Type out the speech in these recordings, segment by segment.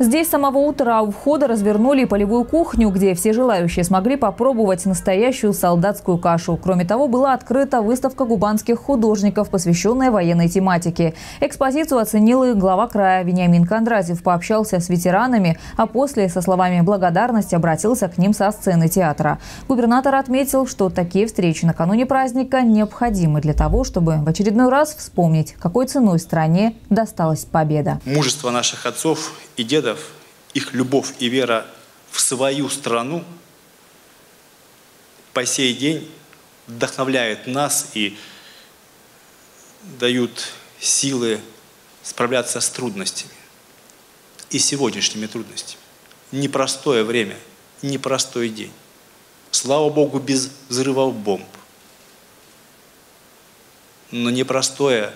Здесь с самого утра у входа развернули полевую кухню, где все желающие смогли попробовать настоящую солдатскую кашу. Кроме того, была открыта выставка губанских художников, посвященная военной тематике. Экспозицию оценил и глава края Вениамин Кондратьев, пообщался с ветеранами, а после со словами благодарности обратился к ним со сцены театра. Губернатор отметил, что такие встречи накануне праздника необходимы для того, чтобы в очередной раз вспомнить, какой ценой стране досталась победа. Мужество наших отцов и дедов дедов, их любовь и вера в свою страну по сей день вдохновляют нас и дают силы справляться с трудностями и сегодняшними трудностями. Непростое время, непростой день. Слава Богу, без взрывов бомб. Но непростое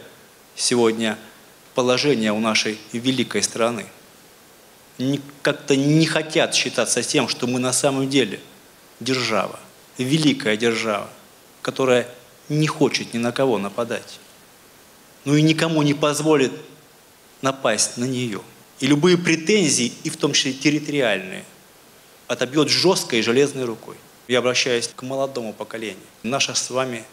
сегодня положение у нашей великой страны – как-то не хотят считаться тем, что мы на самом деле держава, великая держава, которая не хочет ни на кого нападать. Ну и никому не позволит напасть на нее. И любые претензии, и в том числе территориальные, отобьет жесткой железной рукой. Я обращаюсь к молодому поколению. Наша с вами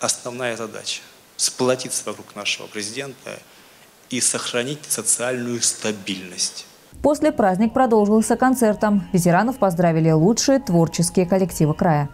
основная задача – сплотиться вокруг нашего президента и сохранить социальную стабильность. После праздник продолжился концертом. Ветеранов поздравили лучшие творческие коллективы края.